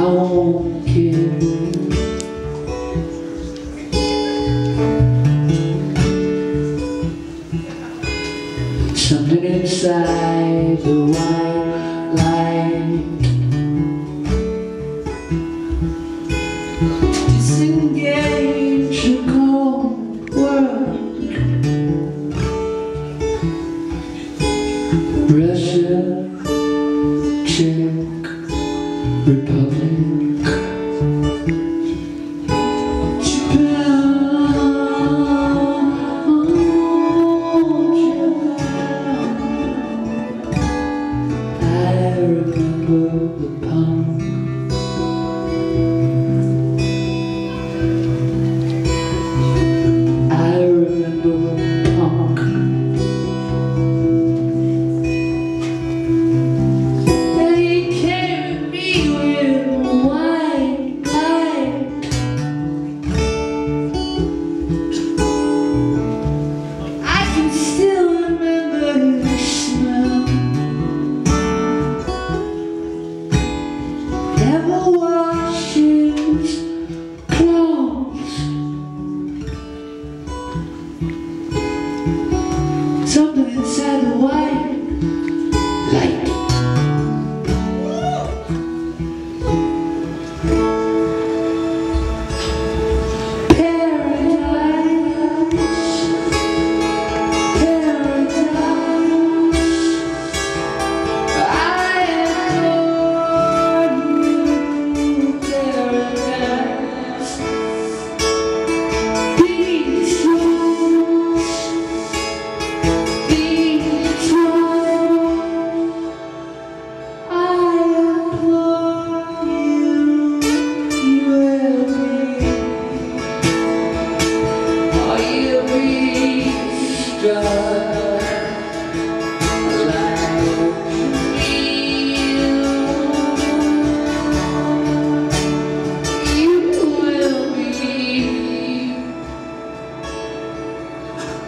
I won't kill Something inside the white light. Disengage the cold world. Pressure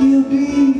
e o